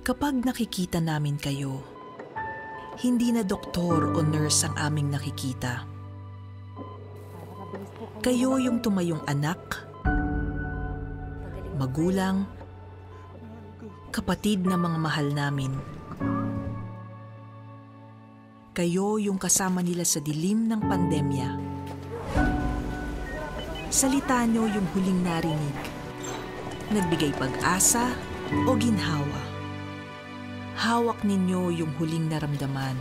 Kapag nakikita namin kayo, hindi na doktor o nurse ang aming nakikita. Kayo yung tumayong anak, magulang, kapatid na mga mahal namin. Kayo yung kasama nila sa dilim ng pandemya. Salita nyo yung huling narinig. Nagbigay pag-asa o ginhawa. Hawak ninyo yung huling naramdaman.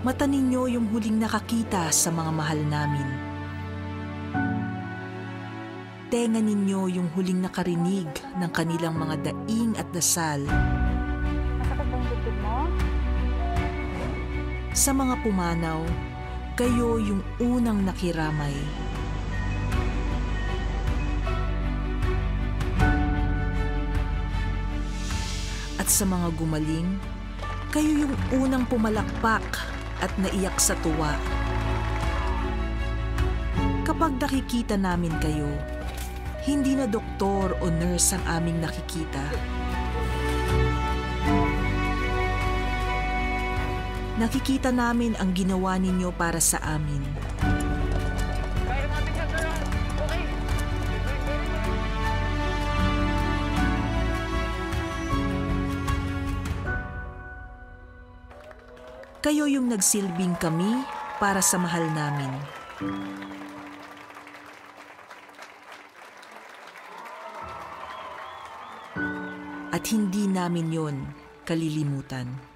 Mata ninyo yung huling nakakita sa mga mahal namin. Tenga ninyo yung huling nakarinig ng kanilang mga daing at dasal? Sa mga pumanaw, kayo yung unang nakiramay. At sa mga gumaling, kayo yung unang pumalakpak at naiyak sa tuwa. Kapag nakikita namin kayo, hindi na doktor o nurse ang aming nakikita. Nakikita namin ang ginawa ninyo para sa amin. Kayo yung nagsilbing kami para sa mahal namin. At hindi namin yon kalilimutan.